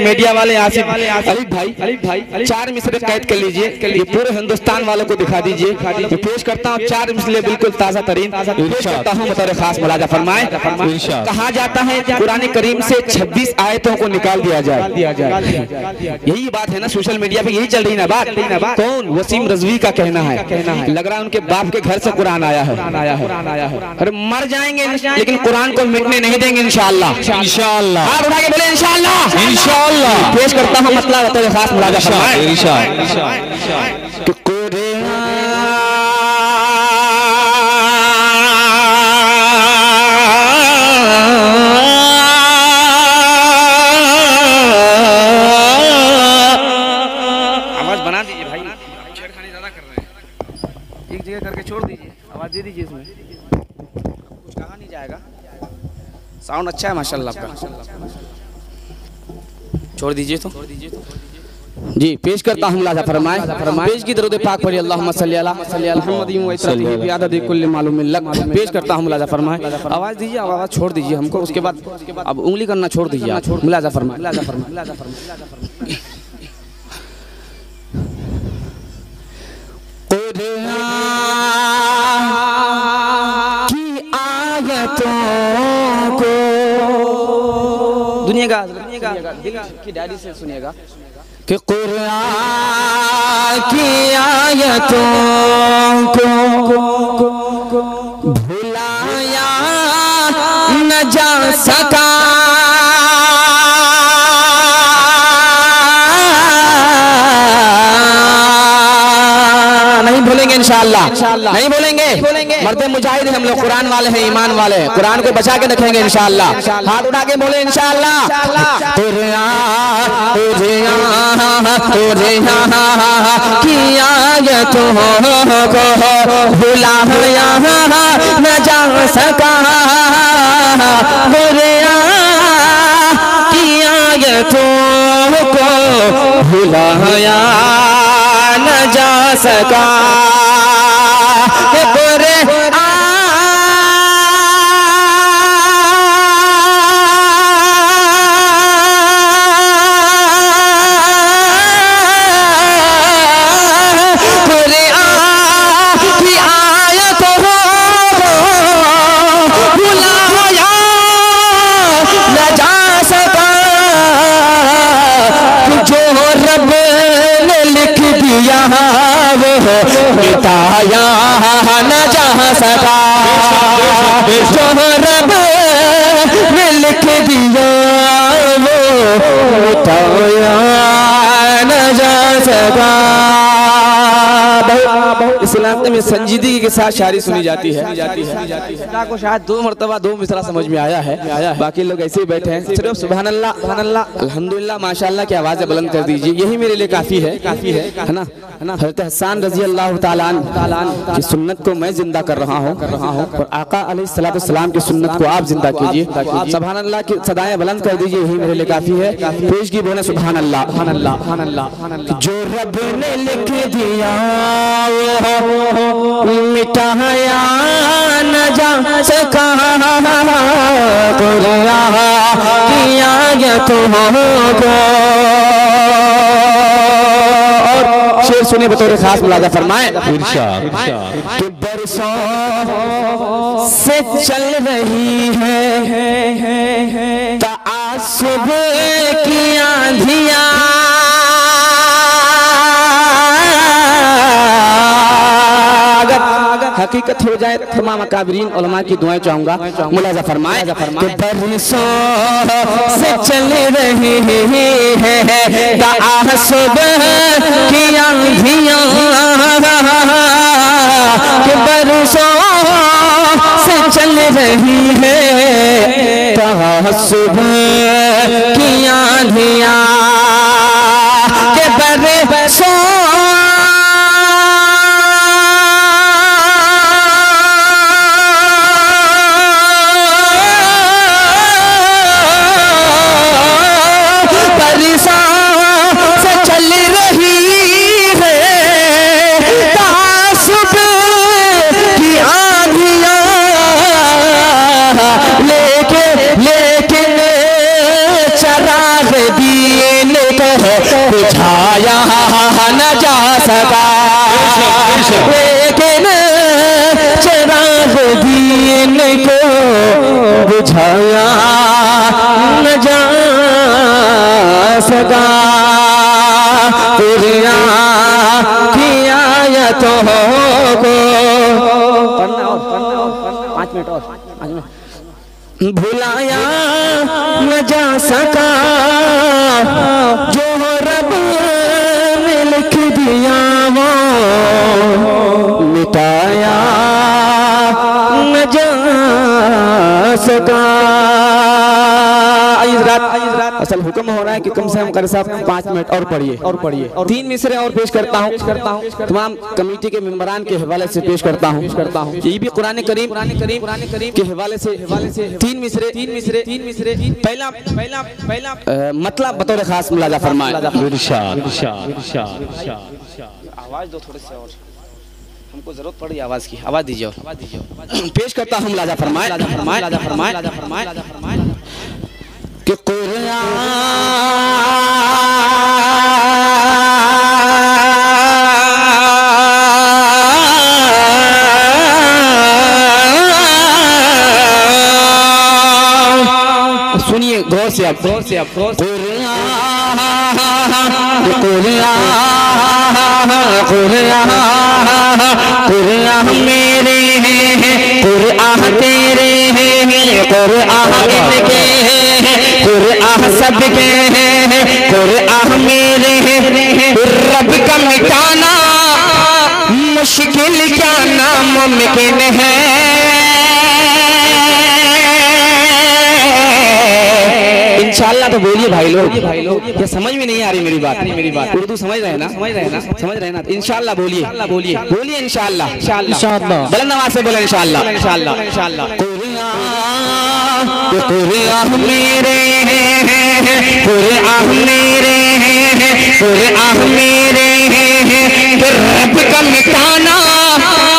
Media वाले आसिफ अली भाई अली भाई चार मिसरे कैद कर लीजिए। ये पूरे हिंदुस्तान वालों को दिखा दीजिए। मैं पेश करता हूँ चार मिसरे बिल्कुल ताज़ा तरीन। पेश करता हूँ बतौर खास मुलाजा फरमाए। कहा जाता है कुरान करीम से 26 आयतों को निकाल दिया जाए। यही बात है ना सोशल मीडिया पे यही चल रही ना बात। कौन? वसीम रजवी का कहना है। लग रहा है उनके बाप के घर से कुरान आया है। अरे मर जाएँगे लेकिन कुरान को मिटने नहीं देंगे इंशाल्लाह। इंशाअल्लाह हाथ उठा के बोले इंशाल्लाह। पेश करता हूँ मतलब बतौर खास मुलाजा फरमाए कि दीजिए छेड़खानी ज़्यादा कर रहे हैं एक जगह करके छोड़ दीजिए आवाज़ दे दीजिए इसमें। कुछ कहा नहीं जाएगा। साउंड अच्छा है माशाल्लाह आपका। छोड़ दीजिए तो। जी पेश करता हूँ मुलाजा फरमाए। पेश की दरूद पाक पढ़ी अल्लाहुम्मा सल्ली अला मुहम्मद व इत्रतिही भी आदद कुल्ल मालूम लक। पेश करता हूँ मुलाजा फरमाए। आवाज़ दीजिए आवाज़ छोड़ दीजिए हमको उसके बाद अब उंगली करना छोड़ दीजिए। मुलाजा फरमाए मुलाजा फरमाए। मुलाजा फरमाए। कुरान दिल की डायरी से सुनिएगा। कि कुरान की आयतों को भुलाया न जा सका। नहीं भूलेंगे इंशाअल्लाह नहीं बोलेंगे मर्द मुजाहिद हैं, हम लोग कुरान वाले हैं, ईमान वाले हैं। कुरान को बचा के रखेंगे इंशाअल्लाह हाथ उठा के बोले इंशाअल्लाह कुरान कुरान कुरान की आयतों को भुलाया न जा सका। कुरान की आयतों को भुलाया न जा सका। मिटाया न जा सका जो रब ने लिख दिया वो न जा सका इस में संजीदगी के साथ शायरी सुनी जाती है। को शायद दो मरतबा दो मिसरा समझ में आया है। बाकी लोग ऐसे ही बैठे हैं। सिर्फ़ सुबह अल्हम्दुलिल्लाह माशाल्लाह की आवाज़ें बुलंद कर दीजिए यही मेरे लिए काफ़ी है। काफ़ी है। है ना? हज़रत हसन रज़ी अल्लाह की सुन्नत को मैं ज़िंदा कर रहा हूँ और आका सलाम की सुन्नत को आप ज़िंदा कीजिए। सुबह अल्लाह की सदाएँ बुलंद कर दीजिए यही मेरे लिए काफ़ी है। पेश की बोले सुबहान अल्लाह सुबहान अल्लाह जो रब ने लिख दिया वो मिटाया न जा सका कुरान की आयतों को और शेर सुने बतौर खास मुलाजा फरमाए। कि बरसों से चल रही है तासुब की आंधियाँ। हकीकत हो जाए तमाम अकाबरीन उलमा की दुआएँ चाहूँगा। मुलाजा फरमाए कि बरसों से चल रही है तासुब की आंधियाँ। कि बरसों से चल रही है तहसुब सका तेरी किया तो को पाँच मिनट और भुलाया न जा सका जो रब ने लिख दिया वो मिटाया न जा सका। असल हुक्म हो रहा है कि कम से कम कर साहब पाँच मिनट और पढ़िए। और पढ़िए। और तीन मिसरे और पेश करता हूँ। करता हूँ तमाम कमेटी के मेम्बरान के हवाले से पेश करता हूँ। करता हूँ ये भी कुरान करीम कुरान करीम कुरान करीम के हवाले से। हवाले से तीन मिसरे। तीन मिसरे तीन मिसरे पहला पहला पहला मतलब बतौर खास मुलाजा फरमाए। आवाज़ दो थोड़े से और। हमको ज़रूरत पड़ी आवाज़ की। आवाज़ दीजिए आवाज़ दीजिए पेश करता हूँ लाजा फरमाए। लाजा फरमाए। लाजा फरमाए। लाजा फरमाए लाजा फरमाए। कि सुनिए गौर से आप। गौर से आप गौर से कुरान मेरे हैं कुरान तेरे हैं आह इनके हैं आह सबके हैं आह मेरे हैं। रब का मिटाना मुश्किल क्या नामुमकिन है? तो बोलिए भाई लोग। भाई लोग। ये समझ में नहीं आ रही मेरी बात। मेरी बात। उर्दू समझ रहे ना? समझ रहे ना? समझ रहे ना? इंशाल्लाह बोलिए। बोलिए। बोलिए इंशाल्लाह। इंशाल्लाह। बुलंद आवाज़ से बोले इंशाल्लाह। इंशाल्लाह। इंशाल्लाह। कुरान मेरे हैं। कुरान मेरे हैं। कुरान मेरे हैं। रब का मिटाना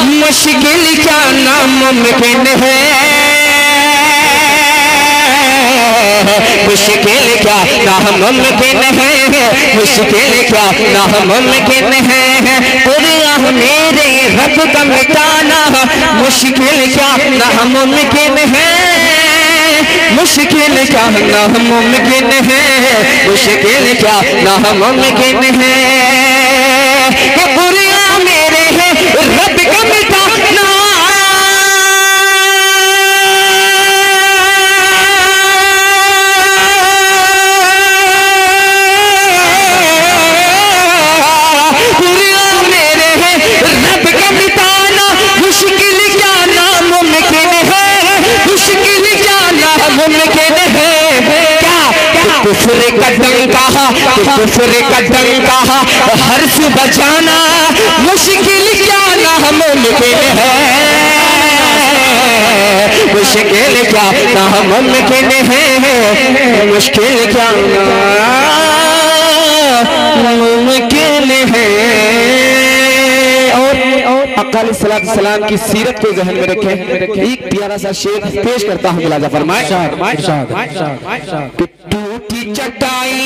मुश्किल क्या नामुमकिन है। मुश्किल क्या? ना हम मुमकिन है। मुश्किल क्या? नामुमकिन है। कुरान मेरे रब का मिटाना। मुश्किल क्या? ना हम मुमकिन है। मुश्किल क्या? ना हम मुमकिन है। मुश्किल क्या? नामुमकिन है कि कुरान कुफर का डंका हर सुबह जाना मुश्किल क्या नामुमकिन है? मुश्किल क्या नामुमकिन है? मुश्किल क्या मुमकिन है? और सलाम की सीरत को जहन में रखें। एक प्यारा सा शेर पेश करता हूँ मुलाजा फरमाए। चटाई।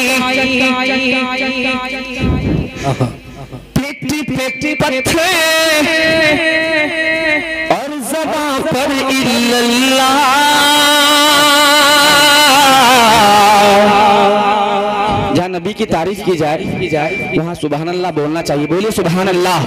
पेटी पेटी पत्थर। की तारीफ़ की जाए की जाए वहाँ सुबहान अल्लाह बोलना चाहिए। बोलिए सुबहान अल्लाह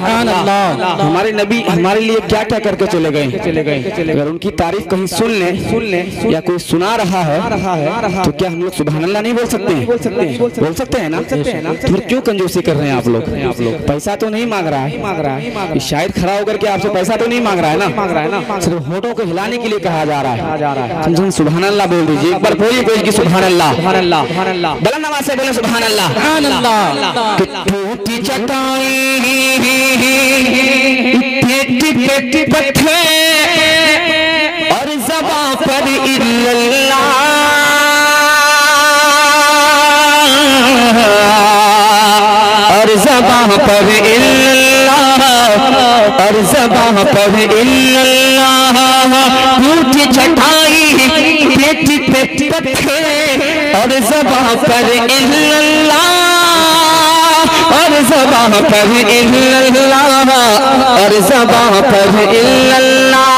हमारे नबी हमारे लिए क्या क्या करके चले गए? चले गए? अगर उनकी तारीफ़ कहीं सुन ले सुन ले या कोई सुना रहा है तो क्या हम लोग सुबहान अल्लाह नहीं बोल सकते? हैं बोल सकते। हैं बोल सकते हैं ना? फिर क्यों कंजूसी कर रहे हैं आप लोग? आप लोग। पैसा तो नहीं मांग रहा है। मांग रहा है। शायद खड़ा होकर के आपसे पैसा तो नहीं मांग रहा है ना? मांग रहा है ना? सिर्फ़ होटो को हिलाने के लिए कहा जा रहा है। सुबहान अल्लाह बोल दीजिए। एक बार बोलिए सुबहान अल्लाह सुबहान अल्लाह सुबहान अल्लाह आवाज़ से बोले सुबहान अल्लाह टूटी चटाई पेटी पेटी पत्थर। और जबा पर इल्लल्लाह और जबा पर इल्लल्लाह और जबा पर इल्लल्लाह टूटी चटाई पेटी पेटी पत्थर। और जबा पर इल्लल्लाह जबा पर इल्लल्लाह और जबा पर इल्लल्लाह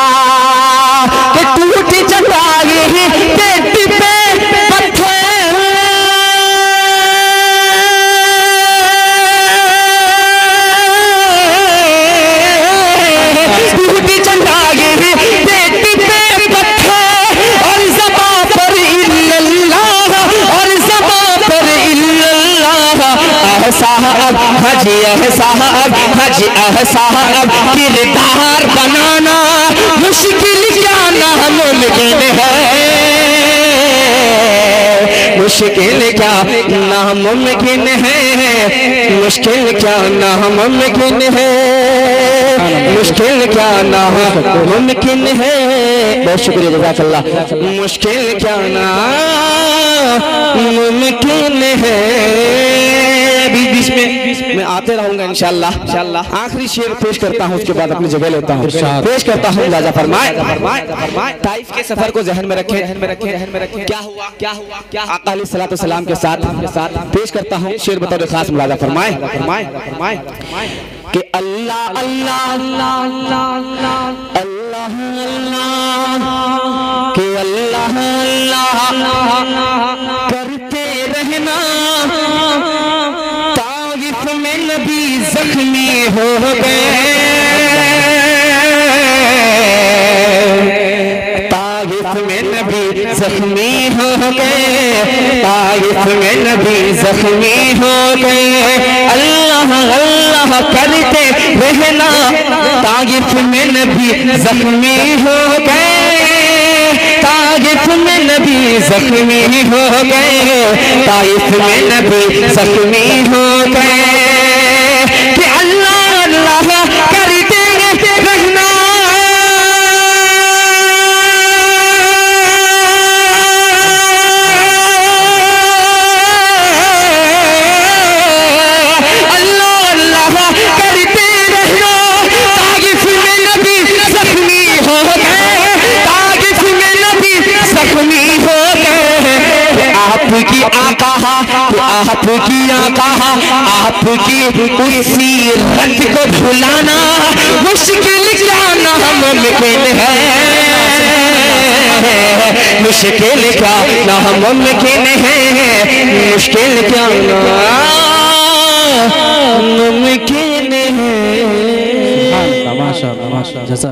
के टूट चटाई पेट पे पत्थर टूट चटाई पेट पे पत्थर और जबा पर इल्लल्लाह और जबा पर इल्लल्लाह साहब हजी साहब हजी साहब किरदार बनाना मुश्किल क्या नामुमकिन है? मुश्किल क्या नामुमकिन है? मुश्किल क्या नामुमकिन है? मुश्किल क्या नामुमकिन है? बहुत शुक्रिया जजाकल्लाह मुश्किल क्या नामुमकिन है? बीच बीच में मैं आते रहूँगा इंशाल्लाह। इंशाल्लाह। आखिरी शेर पेश करता हूँ उसके बाद अपनी जगह लेता हूँ। पेश करता हूँ राजा फरमाए। ताइफ के सफ़र को जहन में रखें। जहन में रखें जहन में रखें। क्या हुआ? क्या हुआ? क्या आका अलैहि सलाम के साथ साथ पेश करता हूँ शेर बतौर खास मुलाजा फरमाए। फरमाए फरमाए। कि अल्लाह अल्लाह अल्लाह अल्लाह अल्लाह अल्लाह कि अल्लाह अल्लाह करते जख्मी हो गए ताइफ में नबी जख्मी हो गए ताइफ में नबी जख्मी हो गए अल्लाह अल्लाह करते रहना। ताइफ में नबी जख्मी हो गए ताइफ में नबी जख्मी हो गए ताइफ में नबी जख्मी हो गए आपकी आका आपकी आका आपकी उसी रत को भुलाना मुश्किल क्या नामुमकिन है। मुश्किल क्या नामुमकिन है, मुश्किल क्या नामुमकिन है। माशा माशा जैसा